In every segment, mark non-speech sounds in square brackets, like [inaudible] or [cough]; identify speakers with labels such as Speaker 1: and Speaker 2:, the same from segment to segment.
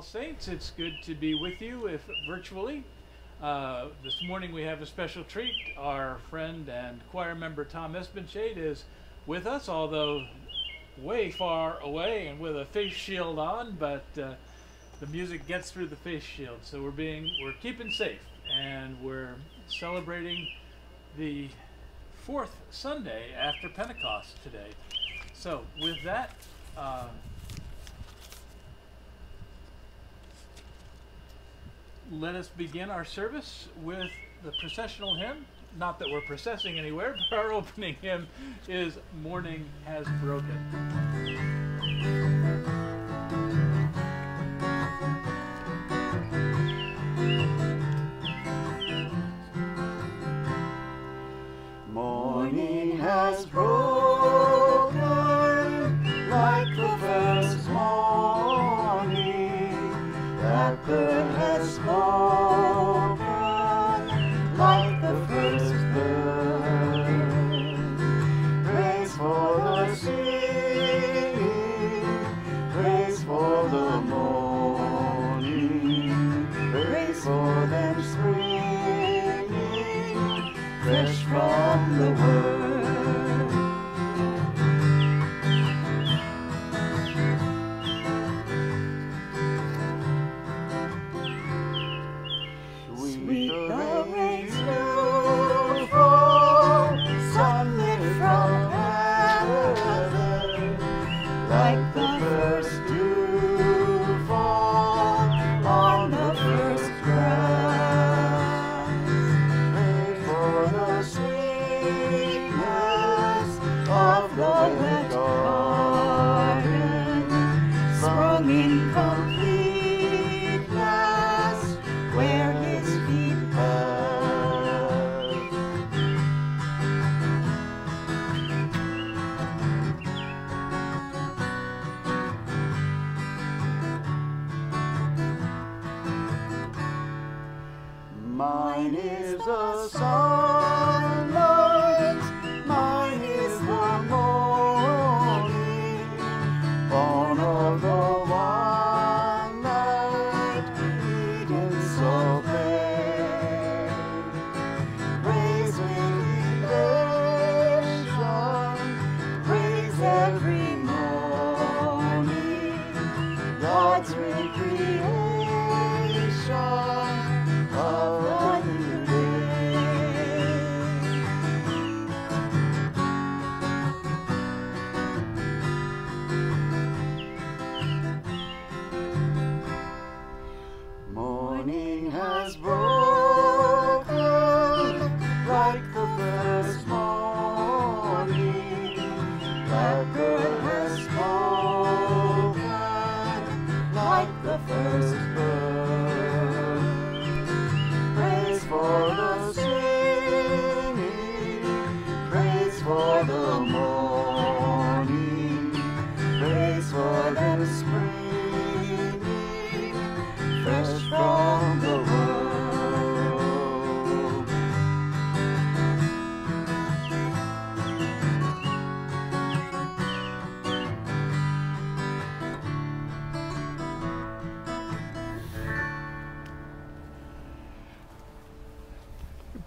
Speaker 1: All Saints, it's good to be with you, if virtually. Uh, this morning we have a special treat. Our friend and choir member Tom Espenshade is with us, although way far away and with a face shield on, but uh, the music gets through the face shield. So we're being, we're keeping safe, and we're celebrating the fourth Sunday after Pentecost today. So with that. Uh, let us begin our service with the processional hymn. Not that we're processing anywhere, [laughs] but our opening hymn is Morning Has Broken.
Speaker 2: Morning has broken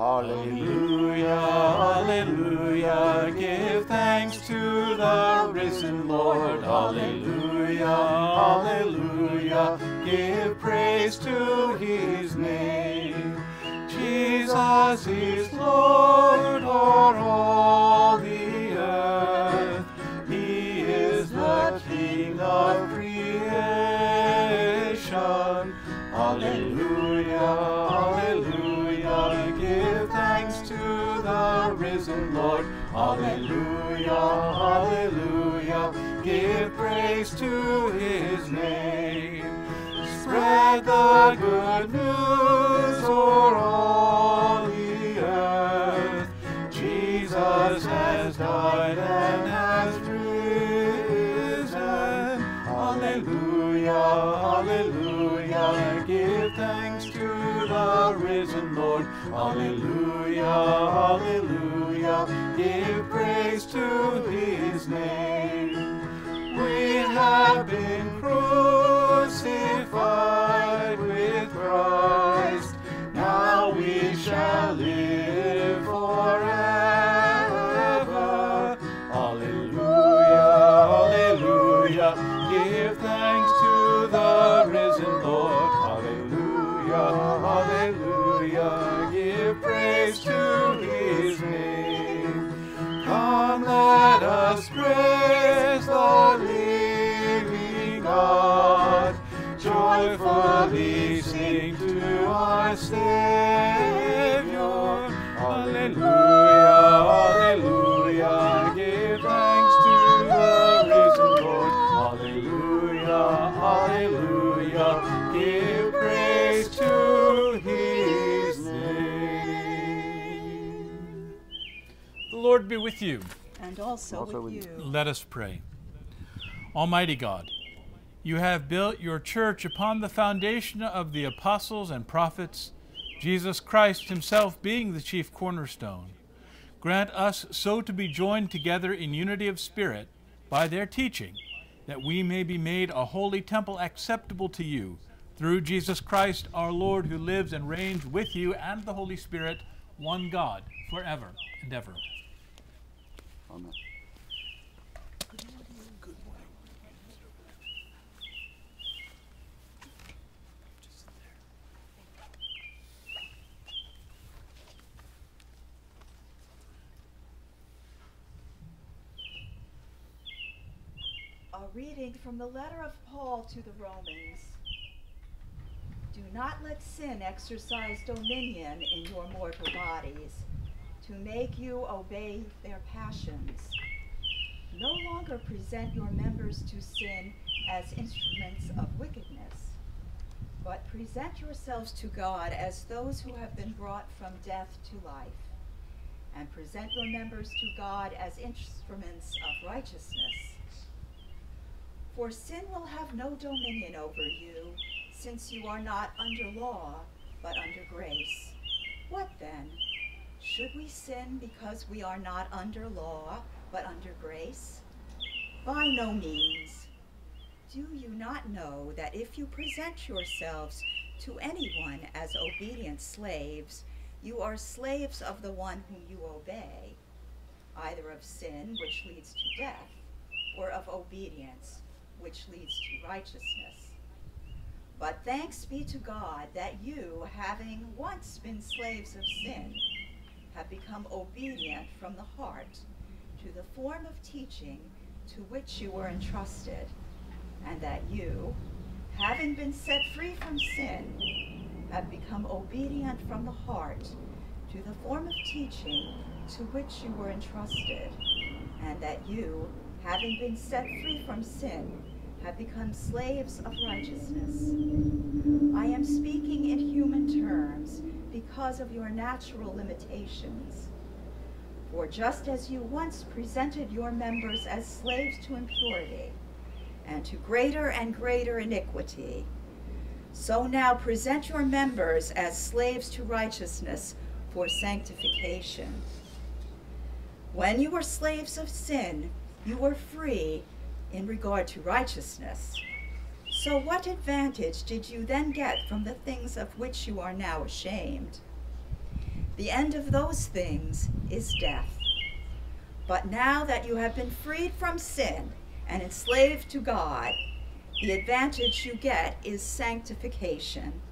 Speaker 2: Alleluia, Alleluia, give thanks to the risen Lord. Alleluia, Alleluia, give praise to his name. Jesus is Lord Hallelujah, hallelujah. Give praise to his name. Spread the good news o'er all the earth. Jesus has died and has risen. Hallelujah, hallelujah. Give thanks to the risen Lord. Hallelujah, hallelujah. Give praise to his name. We have been crucified Savior. Hallelujah, hallelujah. Give thanks to the risen Lord. Hallelujah, hallelujah. Give praise to his name.
Speaker 1: The Lord be with you.
Speaker 3: And also,
Speaker 2: Also
Speaker 3: with
Speaker 2: with
Speaker 3: you.
Speaker 1: Let us pray. Almighty God, you have built your church upon the foundation of the apostles and prophets, Jesus Christ himself being the chief cornerstone. Grant us so to be joined together in unity of spirit by their teaching, that we may be made a holy temple acceptable to you, through Jesus Christ our Lord, who lives and reigns with you and the Holy Spirit, one God, forever and ever.
Speaker 2: Amen.
Speaker 3: A reading from the letter of Paul to the Romans. Do not let sin exercise dominion in your mortal bodies, to make you obey their passions. No longer present your members to sin as instruments of wickedness, but present yourselves to God as those who have been brought from death to life, and present your members to God as instruments of righteousness. For sin will have no dominion over you, since you are not under law, but under grace. What then? Should we sin because we are not under law, but under grace? By no means. Do you not know that if you present yourselves to anyone as obedient slaves, you are slaves of the one whom you obey, either of sin, which leads to death, or of obedience, which leads to righteousness. But thanks be to God that you, having once been slaves of sin, have become obedient from the heart to the form of teaching to which you were entrusted, and that you, having been set free from sin, have become obedient from the heart to the form of teaching to which you were entrusted, and that you, having been set free from sin, have become slaves of righteousness. I am speaking in human terms because of your natural limitations. For just as you once presented your members as slaves to impurity and to greater and greater iniquity, so now present your members as slaves to righteousness for sanctification. When you were slaves of sin, you were free in regard to righteousness. So what advantage did you then get from the things of which you are now ashamed? The end of those things is death. But now that you have been freed from sin and enslaved to God, the advantage you get is sanctification.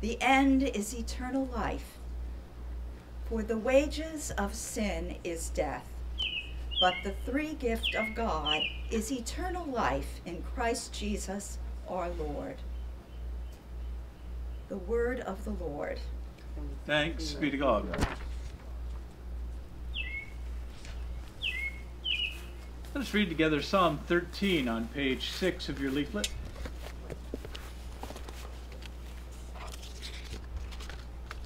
Speaker 3: The end is eternal life. For the wages of sin is death, but the three gift of God is eternal life in Christ Jesus our Lord. The word of the Lord.
Speaker 1: Thanks be to God. Let us read together Psalm 13 on page 6 of your leaflet.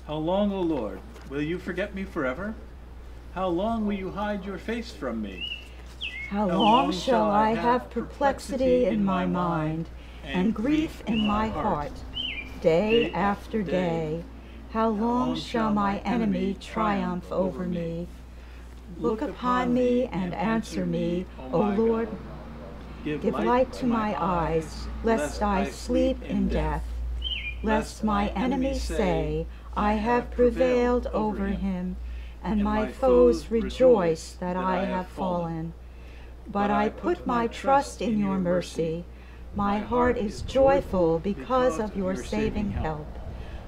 Speaker 1: How long, O Lord, will you forget me forever? How long will you hide your face from me?
Speaker 3: How long shall I have perplexity in my mind and grief in my heart, day after day? How long shall my enemy triumph over me? Look upon me and answer me, O Lord. Give light to my eyes, lest I sleep in death. Lest my enemies say, I have prevailed over him, and my foes rejoice that I have fallen. But I put my trust in your mercy. My heart is joyful because of your saving help.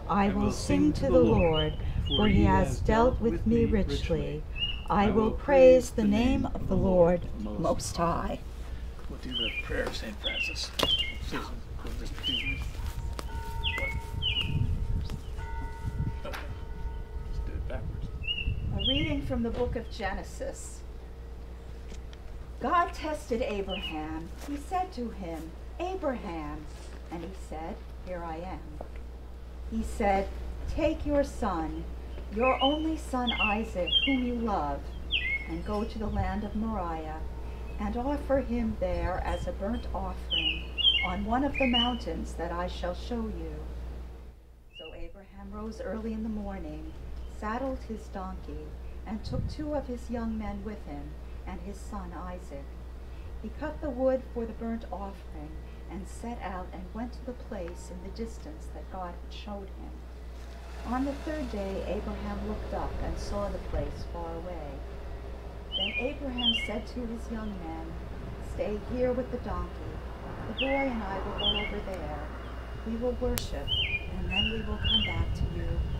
Speaker 3: I will sing to the Lord, for he has dealt with me richly. I will praise the name of the Lord Most High.
Speaker 1: We'll do the prayer of St. Francis. Susan, we'll just do what? Okay. Let's do it backwards.
Speaker 3: A reading from the book of Genesis. God tested Abraham. He said to him, Abraham. And he said, Here I am. He said, Take your son, your only son Isaac, whom you love, and go to the land of Moriah, and offer him there as a burnt offering on one of the mountains that I shall show you. So Abraham rose early in the morning, saddled his donkey, and took two of his young men with him, and his son Isaac. He cut the wood for the burnt offering, and set out and went to the place in the distance that God had showed him. On the third day Abraham looked up and saw the place far away. Then Abraham said to his young men, Stay here with the donkey. The boy and I will go over there. We will worship, and then we will come back to you.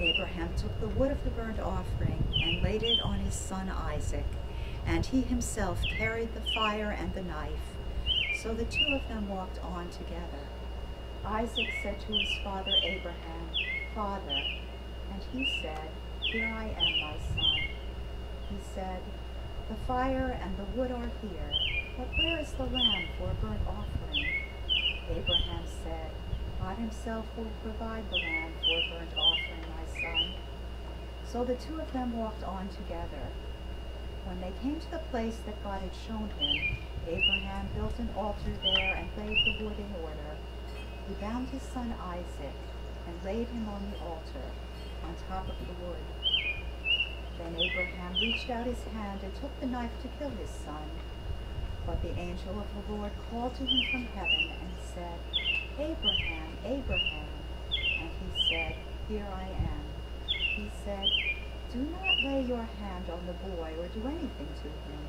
Speaker 3: Abraham took the wood of the burnt offering and laid it on his son Isaac, and he himself carried the fire and the knife. So the two of them walked on together. Isaac said to his father Abraham, Father, and he said, Here I am, my son. He said, The fire and the wood are here, but where is the lamb for a burnt offering? Abraham said, God himself will provide the lamb for a burnt offering. So the two of them walked on together. When they came to the place that God had shown him, Abraham built an altar there and laid the wood in order. He bound his son Isaac and laid him on the altar on top of the wood. Then Abraham reached out his hand and took the knife to kill his son. But the angel of the Lord called to him from heaven and said, Abraham, Abraham. And he said, Here I am. He said, Do not lay your hand on the boy or do anything to him.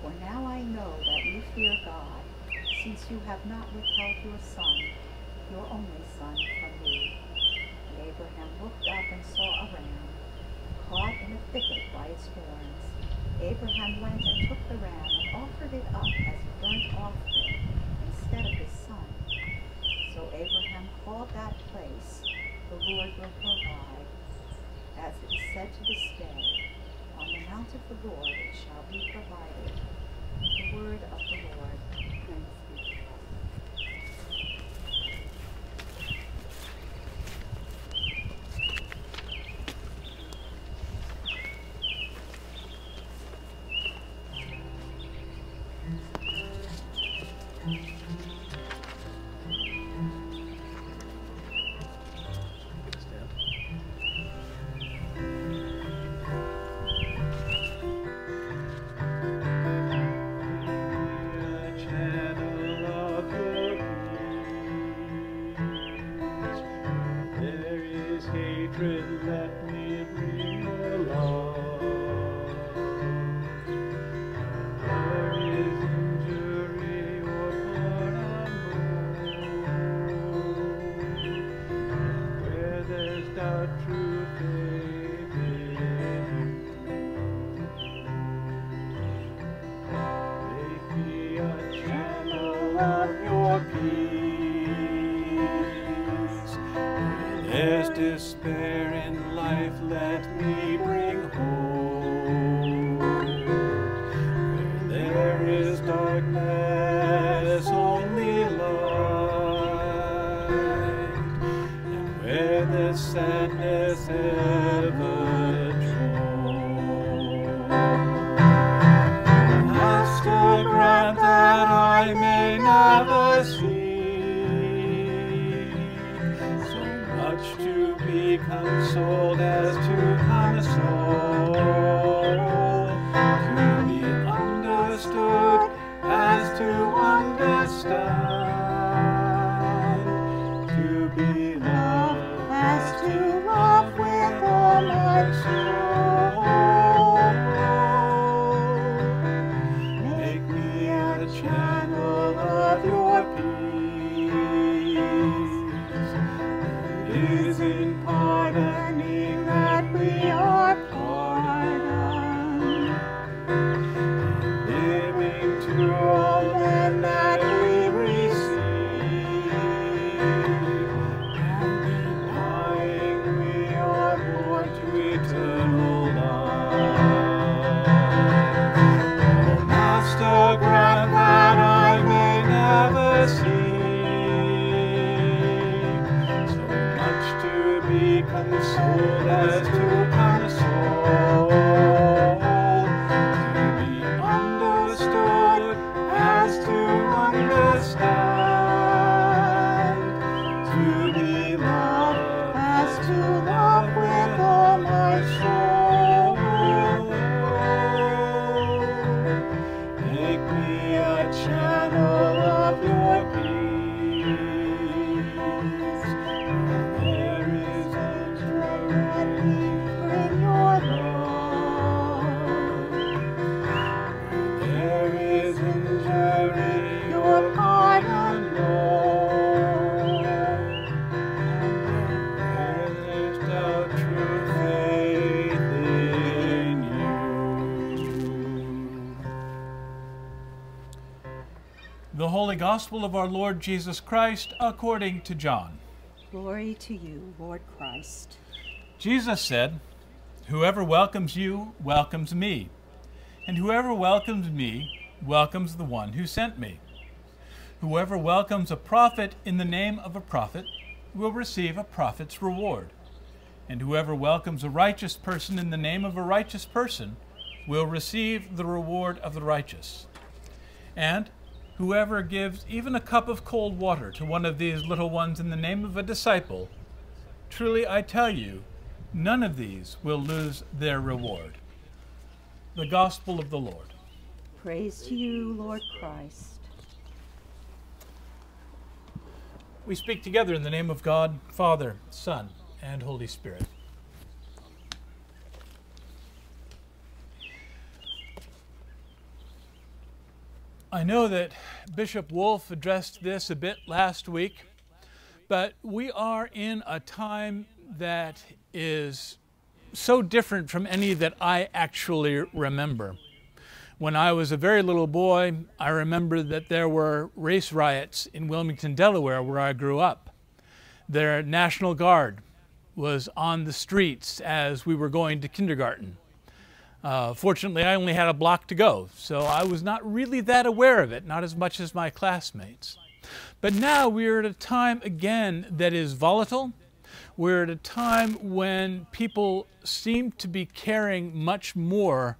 Speaker 3: For now I know that you fear God, since you have not withheld your son, your only son, from me. And Abraham looked up and saw a ram, caught in a thicket by its horns. Abraham went and took the ram and offered it up as a burnt offering instead of his son. So Abraham called that place, the Lord will provide. As it is said to this day, on the mount of the Lord it shall be provided. The word of the Lord. Thanks
Speaker 1: Gospel of our Lord Jesus Christ according to John.
Speaker 4: Glory to you, Lord Christ.
Speaker 1: Jesus said, Whoever welcomes you welcomes me, and whoever welcomes me welcomes the one who sent me. Whoever welcomes a prophet in the name of a prophet will receive a prophet's reward, and whoever welcomes a righteous person in the name of a righteous person will receive the reward of the righteous. And whoever gives even a cup of cold water to one of these little ones in the name of a disciple, truly I tell you, none of these will lose their reward. The Gospel of the Lord.
Speaker 4: Praise to you, Lord Christ.
Speaker 1: We speak together in the name of God, Father, Son, and Holy Spirit. I know that Bishop Wolf addressed this a bit last week, but we are in a time that is so different from any that I actually remember. When I was a very little boy, I remember that there were race riots in Wilmington, Delaware, where I grew up. Their National Guard was on the streets as we were going to kindergarten. Uh, fortunately, I only had a block to go, so I was not really that aware of it, not as much as my classmates. But now we are at a time again that is volatile. We're at a time when people seem to be caring much more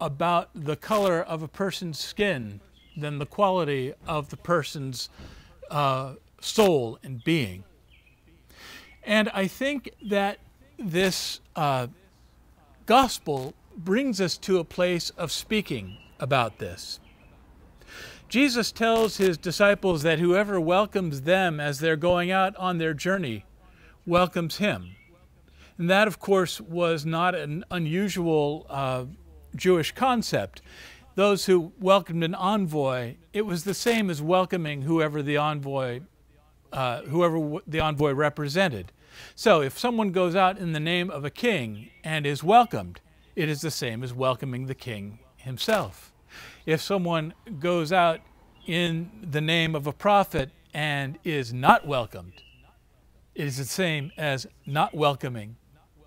Speaker 1: about the color of a person's skin than the quality of the person's uh, soul and being. And I think that this uh, gospel brings us to a place of speaking about this. Jesus tells his disciples that whoever welcomes them as they're going out on their journey welcomes him. And that, of course, was not an unusual uh, Jewish concept. Those who welcomed an envoy, it was the same as welcoming whoever the envoy, uh, whoever the envoy represented. So, if someone goes out in the name of a king and is welcomed, it is the same as welcoming the king himself. If someone goes out in the name of a prophet and is not welcomed, it is the same as not welcoming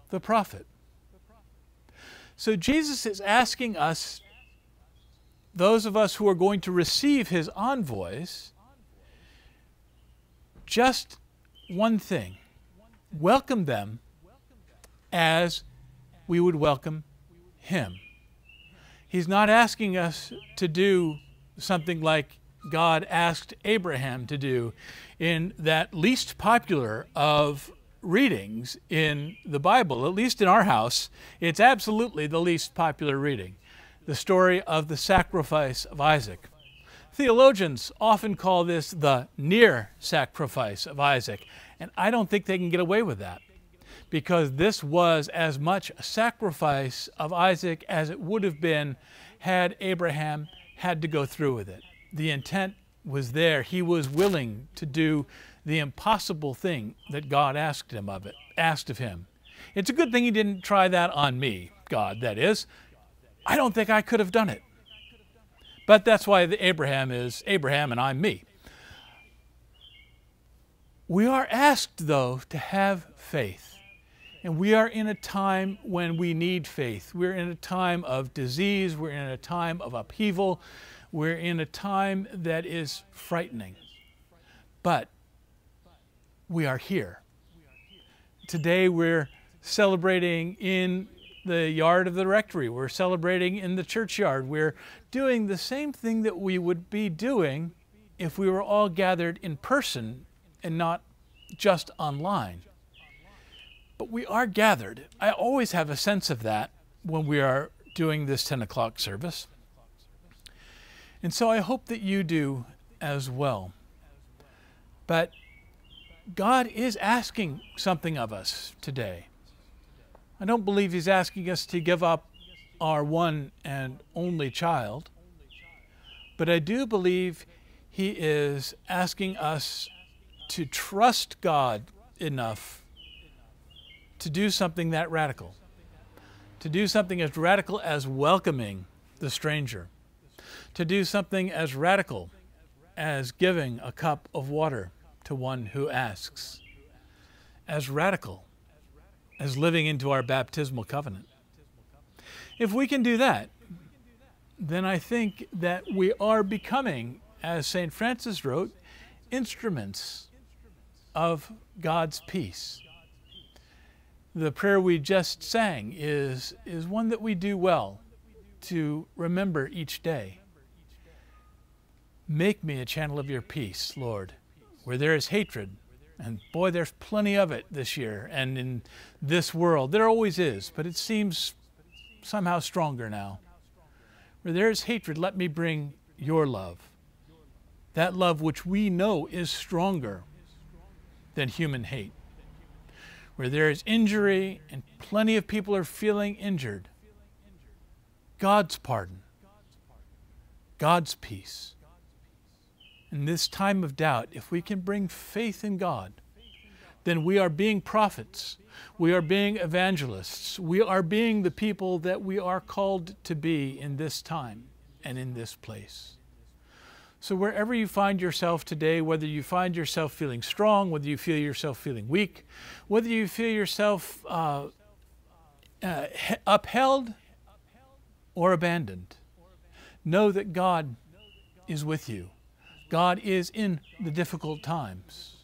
Speaker 1: the prophet. So Jesus is asking us, those of us who are going to receive his envoys, just one thing. welcome them as we would welcome Him. He's not asking us to do something like God asked Abraham to do in that least popular of readings in the Bible, at least in our house. It's absolutely the least popular reading the story of the sacrifice of Isaac. Theologians often call this the near sacrifice of Isaac, and I don't think they can get away with that because this was as much a sacrifice of Isaac as it would have been had Abraham had to go through with it. The intent was there. He was willing to do the impossible thing that God asked him of it, asked of him. It's a good thing he didn't try that on me, God, that is. I don't think I could have done it. But that's why Abraham is Abraham and I'm me. We are asked, though, to have faith. And we are in a time when we need faith. We're in a time of disease. We're in a time of upheaval. We're in a time that is frightening. But we are here. Today we're celebrating in the yard of the rectory. We're celebrating in the churchyard. We're doing the same thing that we would be doing if we were all gathered in person and not just online. But we are gathered. I always have a sense of that when we are doing this 10 o'clock service. And so I hope that you do as well. But God is asking something of us today. I don't believe He's asking us to give up our one and only child, but I do believe He is asking us to trust God enough to do something that radical, to do something as radical as welcoming the stranger, to do something as radical as giving a cup of water to one who asks, as radical as living into our baptismal covenant. If we can do that, then I think that we are becoming, as St. Francis wrote, instruments of God's peace. The prayer we just sang is, is one that we do well to remember each day. Make me a channel of your peace, Lord where there is hatred, and boy, there's plenty of it this year and in this world. There always is, but it seems somehow stronger now. Where there is hatred, let me bring your love. That love which we know is stronger than human hate. Where there is injury and plenty of people are feeling injured, God's pardon, God's peace in this time of doubt, if we can bring faith in God, then we are being prophets. We are being evangelists. We are being the people that we are called to be in this time and in this place. So, wherever you find yourself today, whether you find yourself feeling strong, whether you feel yourself feeling weak, whether you feel yourself uh, uh, upheld or abandoned, know that God is with you. God is in the difficult times.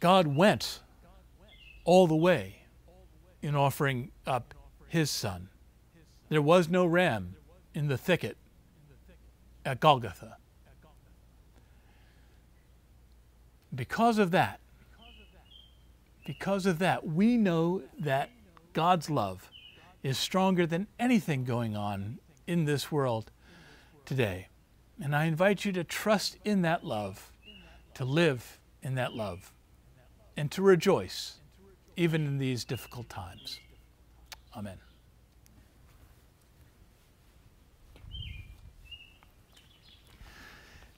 Speaker 1: God went all the way in offering up his son. There was no ram in the thicket at Golgotha. Because of that, because of that, we know that God's love is stronger than anything going on in this world today. And I invite you to trust in that love, to live in that love, and to rejoice even in these difficult times. Amen.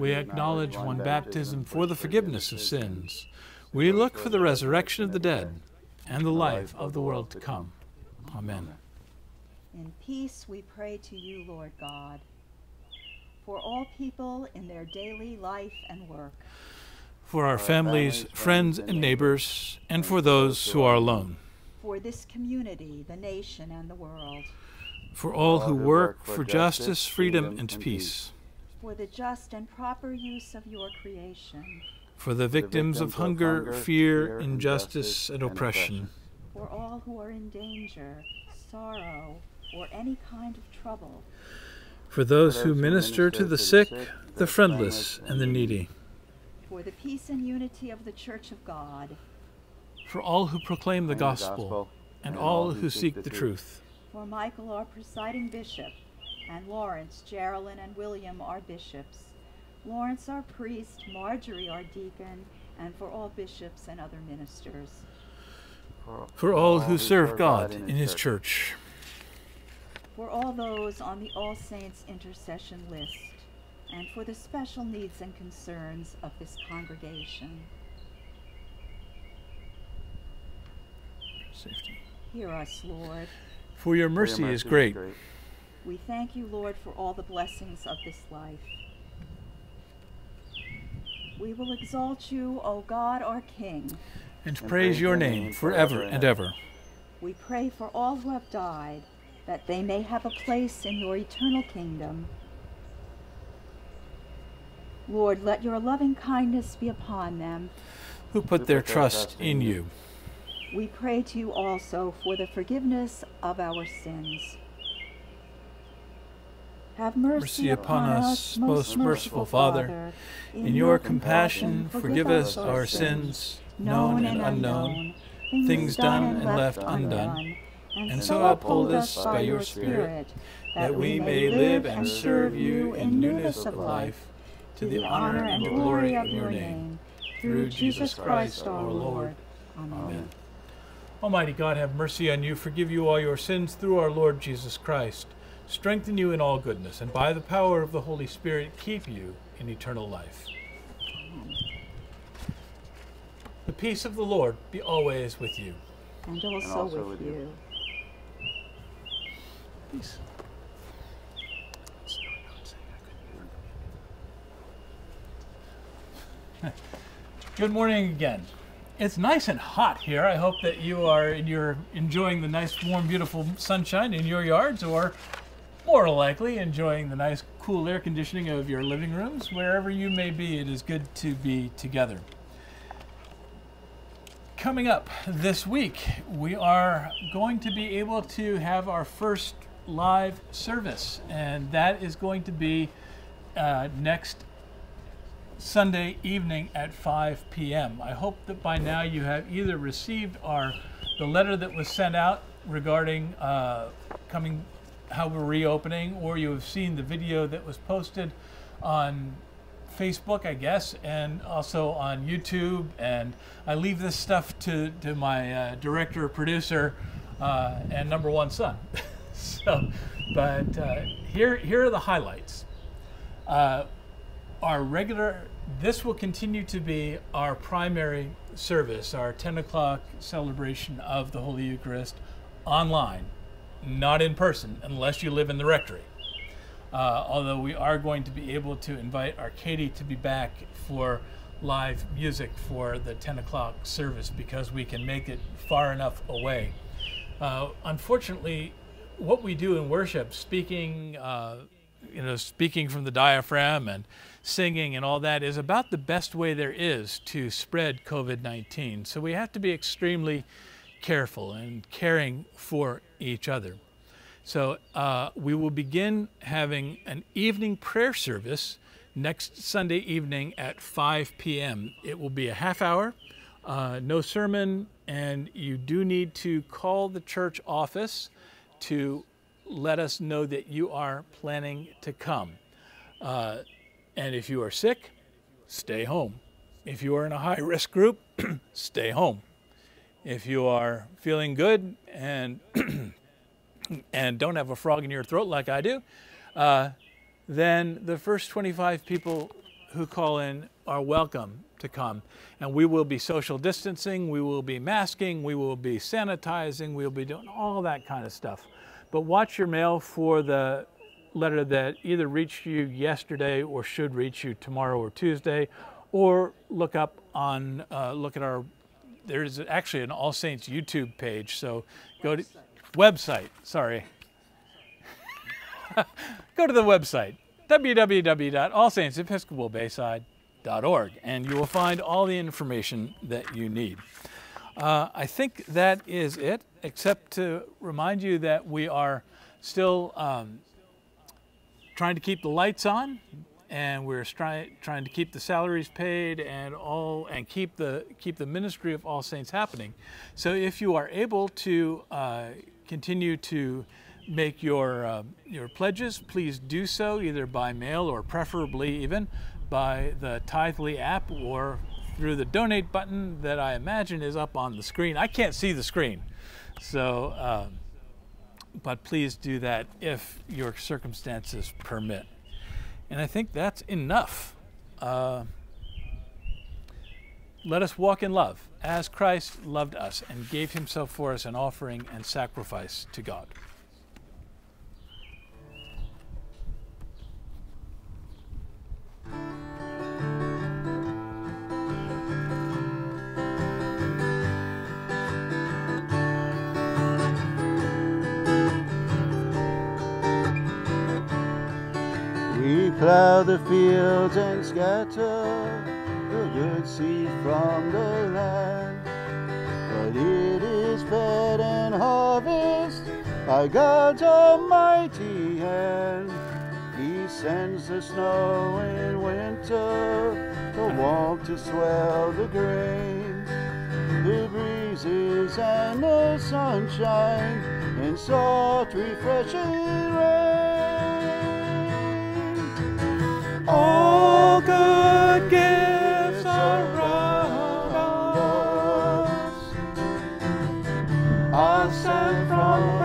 Speaker 1: We acknowledge one baptism for the forgiveness of sins. We look for the resurrection of the dead and the life of the world to come. Amen.
Speaker 3: In peace we pray to you, Lord God, for all people in their daily life and work,
Speaker 1: For our families, friends, and neighbors, and for those who are alone.
Speaker 3: for this community, the nation, and the world,
Speaker 1: For all who work for justice, freedom, and peace.
Speaker 3: For the just and proper use of your creation,
Speaker 1: For the victims of hunger, fear, injustice, and oppression.
Speaker 3: for all who are in danger, sorrow, or any kind of trouble,
Speaker 1: For those who minister to the sick, the friendless, and the needy.
Speaker 3: for the peace and unity of the Church of God,
Speaker 1: For all who proclaim the gospel, and all who seek the truth.
Speaker 3: for Michael, our presiding bishop, and Lawrence, Geralyn, and William, our bishops, Lawrence, our priest, Marjorie, our deacon, and for all bishops and other ministers,
Speaker 1: For all who serve God in his church.
Speaker 3: for all those on the All Saints intercession list, and for the special needs and concerns of this congregation.
Speaker 1: Safety.
Speaker 3: Hear us, Lord.
Speaker 1: For your mercy is great.
Speaker 3: We thank you, Lord, for all the blessings of this life. We will exalt you, O God, our King.
Speaker 1: And praise your name forever and ever.
Speaker 3: We pray for all who have died, that they may have a place in your eternal kingdom. Lord, let your loving kindness be upon them.
Speaker 1: Who put their trust in you.
Speaker 3: We pray to you also for the forgiveness of our sins. Have mercy,
Speaker 1: Mercy upon us, most merciful Father. In your compassion, forgive us our sins, known and unknown, things done and left undone, and so uphold us by your Spirit, that we may live and serve you in newness of life, to the honor and glory of your name, through Jesus Christ our Lord. Amen. Almighty God, have mercy on you, forgive you all your sins through our Lord Jesus Christ, strengthen you in all goodness, and by the power of the Holy Spirit, keep you in eternal life. The peace of the Lord be always with you.
Speaker 3: And also,
Speaker 2: also
Speaker 3: with
Speaker 2: with you.
Speaker 3: you.
Speaker 1: Peace. [laughs] Good morning again. It's nice and hot here. I hope that you are and you're enjoying the nice, warm, beautiful sunshine in your yards, or more likely enjoying the nice, cool air conditioning of your living rooms. Wherever you may be, it is good to be together. Coming up this week, we are going to be able to have our first live service, and that is going to be uh, next Sunday evening at 5 p.m. I hope that by now you have either received our the letter that was sent out regarding uh, coming how we're reopening, or you have seen the video that was posted on Facebook, I guess, and also on YouTube. And I leave this stuff to, to my uh, director, producer, uh, and number one son. [laughs] so, but uh, here, here are the highlights. Uh, our regular, this will continue to be our primary service, our 10 o'clock celebration of the Holy Eucharist online, not in person, unless you live in the rectory. Uh, although we are going to be able to invite our Katie to be back for live music for the 10 o'clock service because we can make it far enough away. Uh, unfortunately, what we do in worship, speaking, uh, you know, speaking from the diaphragm and singing and all that, is about the best way there is to spread COVID 19. So we have to be extremely careful and caring for each other. So uh, we will begin having an evening prayer service next Sunday evening at 5 p.m. It will be a half hour, uh, no sermon, and you do need to call the church office to let us know that you are planning to come. Uh, and if you are sick, stay home. If you are in a high risk group, [clears throat] stay home. If you are feeling good and [clears throat] and don't have a frog in your throat like I do, uh, then the first 25 people who call in are welcome to come. And we will be social distancing, we will be masking, we will be sanitizing, we will be doing all that kind of stuff. But watch your mail for the letter that either reached you yesterday or should reach you tomorrow or Tuesday, or look up on, uh, look at our, there's actually an All Saints YouTube page. So go to, website, sorry. [laughs] go to the website, www.allsaintsepiscopalbayside.org, and you will find all the information that you need. Uh, I think that is it, except to remind you that we are still um, trying to keep the lights on, and we're trying trying to keep the salaries paid and all and keep the keep the ministry of All Saints happening. So if you are able to uh, continue to make your uh, your pledges, please do so either by mail or preferably even by the Tithely app or through the donate button that I imagine is up on the screen. I can't see the screen, so um, but please do that if your circumstances permit. And I think that's enough. Uh, let us walk in love as Christ loved us and gave himself for us an offering and sacrifice to God.
Speaker 2: Plow the fields and scatter the good seed from the land. But it is fed and harvest by God's almighty hand. He sends the snow in winter, the warmth to swell the grain. The breezes and the sunshine in soft refreshing rain. All good gifts around us. Are sent from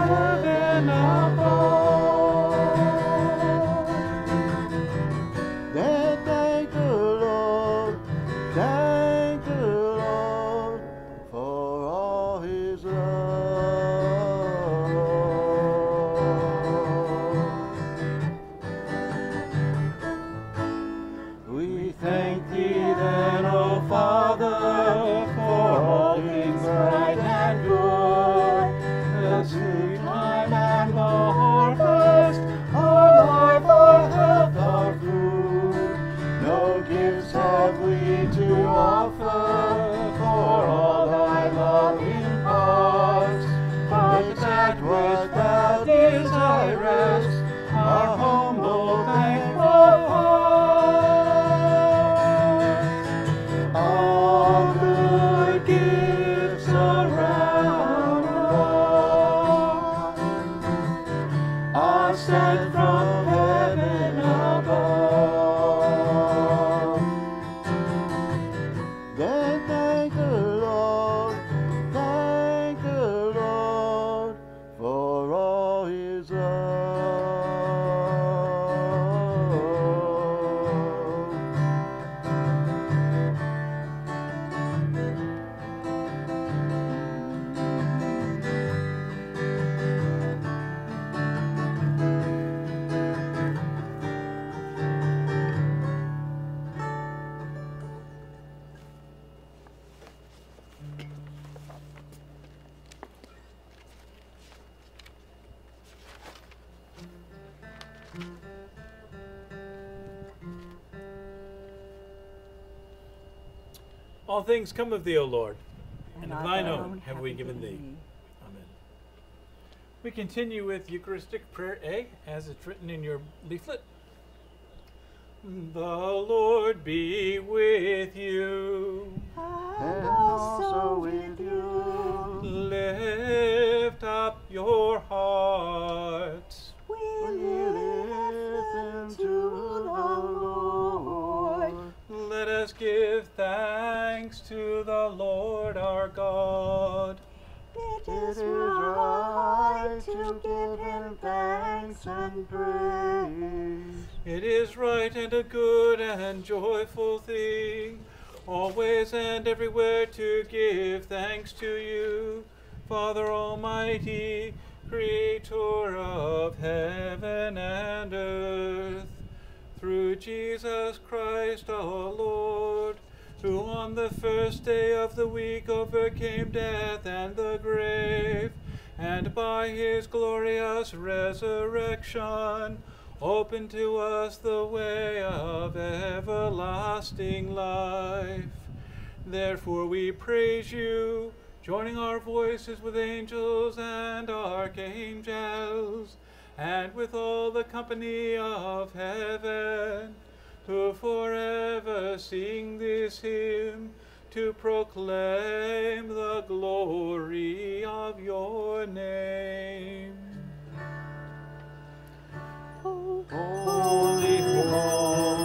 Speaker 2: All things
Speaker 1: come of thee, O Lord, and of
Speaker 3: of
Speaker 1: thine
Speaker 3: thine
Speaker 1: own have we given thee. Amen. We continue with Eucharistic Prayer A, as it's written in your leaflet. The Lord be with you.
Speaker 4: And also with you.
Speaker 1: Lift up your hearts.
Speaker 3: We
Speaker 4: We listen to the Lord.
Speaker 1: Let us give thanks to the Lord our God.
Speaker 3: It is right
Speaker 4: to give him thanks and praise.
Speaker 1: It is right and a good and joyful thing, always and everywhere to give thanks to you, Father Almighty, Creator of heaven and earth, through Jesus Christ our Lord, who on the first day of the week overcame death and the grave, and by his glorious resurrection opened to us the way of everlasting life. Therefore we praise you, joining our voices with angels and archangels, and with all the company of heaven, who forever sing this hymn to proclaim the glory of your name. Holy, holy,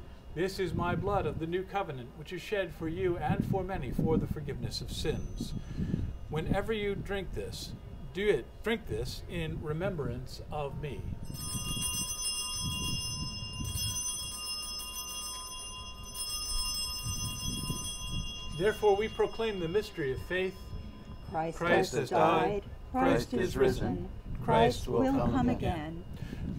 Speaker 1: This is my blood of the new covenant, which is shed for you and for many for the forgiveness of sins. Whenever you drink this, do it, drink this in remembrance of me. Therefore, we proclaim the mystery of faith.
Speaker 3: Christ,
Speaker 1: Christ
Speaker 3: has died. Christ,
Speaker 5: Christ
Speaker 3: is
Speaker 5: is
Speaker 3: risen. Christ will come again.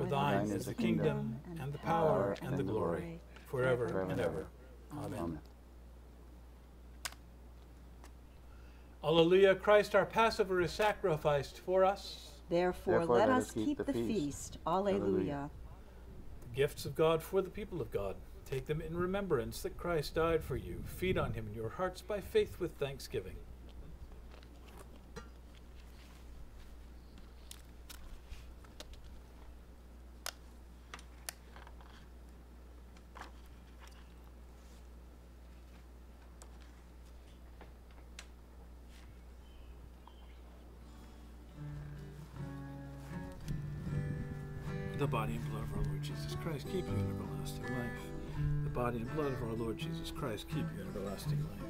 Speaker 2: For thine is the kingdom, and the power, and the glory, forever and ever. Amen. Alleluia, Christ our Passover is sacrificed for us.
Speaker 3: Therefore,
Speaker 1: Therefore,
Speaker 3: let us keep the feast. Alleluia.
Speaker 1: Alleluia.
Speaker 2: The gifts of God for the people of God. Take them in remembrance that Christ died for you. Feed on him in your hearts by faith with thanksgiving. Keep you in everlasting life. The body and blood of our Lord Jesus Christ keep you in everlasting life.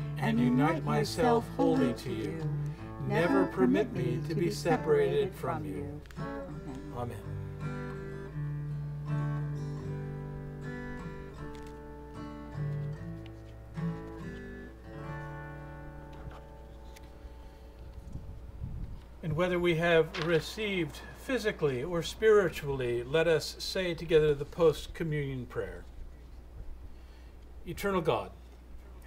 Speaker 2: and unite myself wholly to you. Never permit me to be separated from you. Amen. And whether we have received physically or spiritually, let us say together the post communion prayer. Eternal God,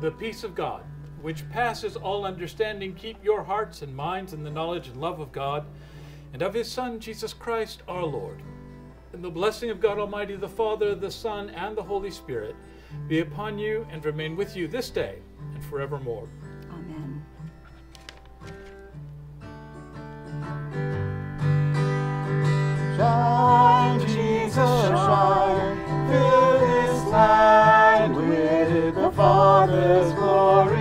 Speaker 1: The peace of God, which passes all understanding, keep your hearts and minds in the knowledge and love of God and of his Son, Jesus Christ our Lord. And the blessing of God Almighty, the Father, the Son, and the Holy Spirit be upon you and remain with you this day and forevermore.
Speaker 3: Amen.
Speaker 2: Shine, Jesus, shine, fill this land with the Father's glory.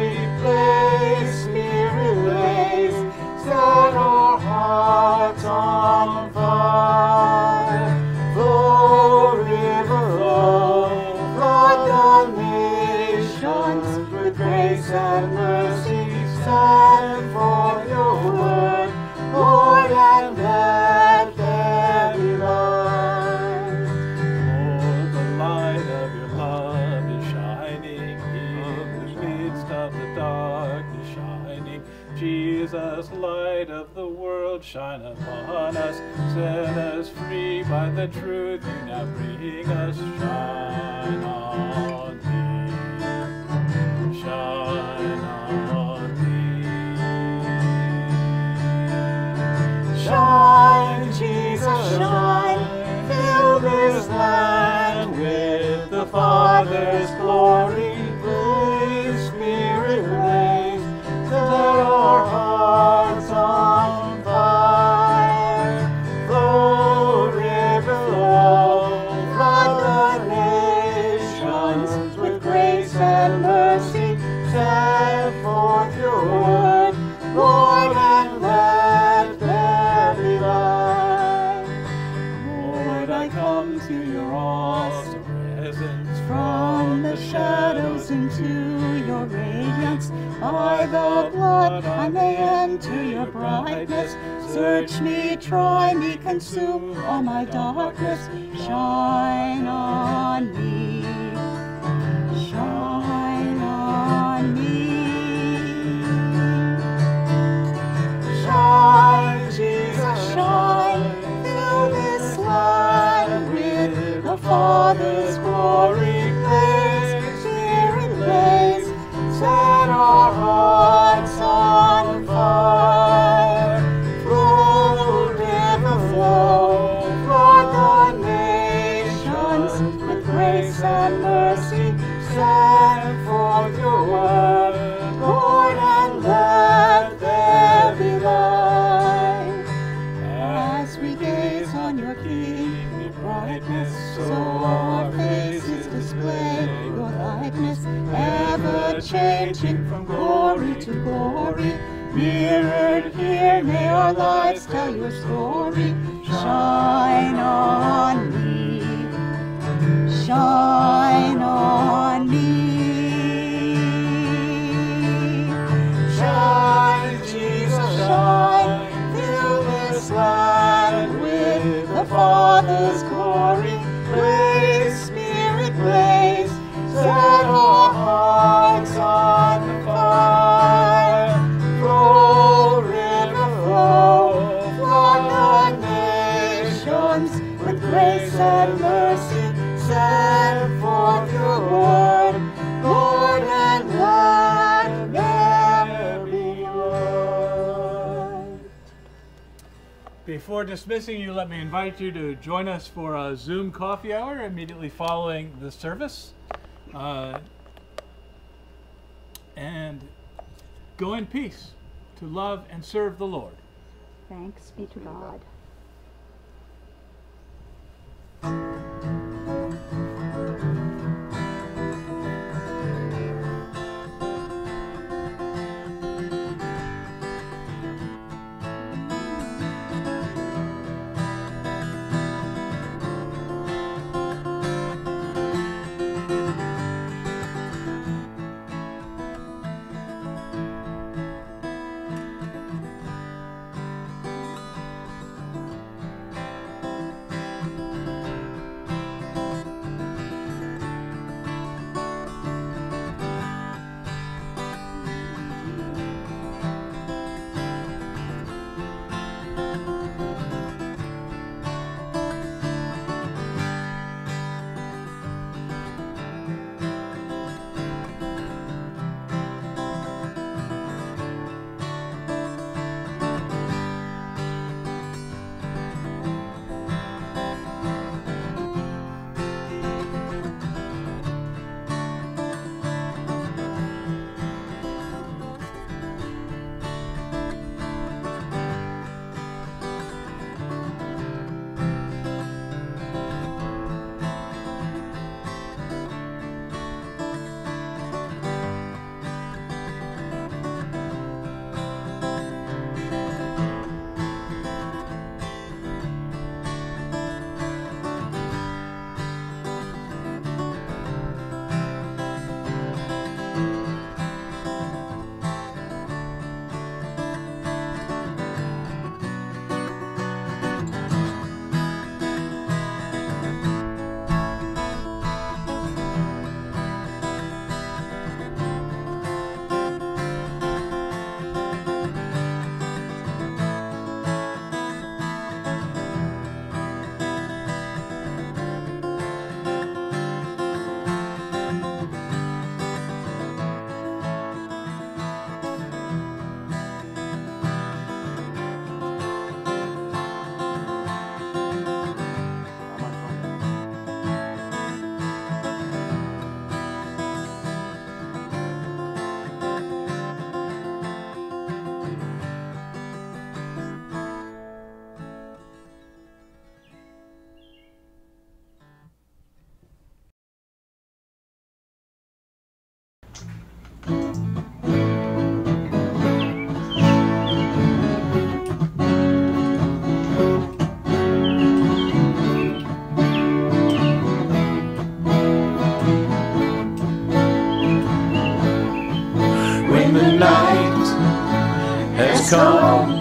Speaker 2: The
Speaker 1: truth
Speaker 3: lives tell your story. Shine on me, shine
Speaker 1: Before dismissing you, let me invite you to join us for a Zoom coffee hour immediately following the service. Uh, and go in peace to love and serve the Lord.
Speaker 3: Thanks be to God.
Speaker 1: Come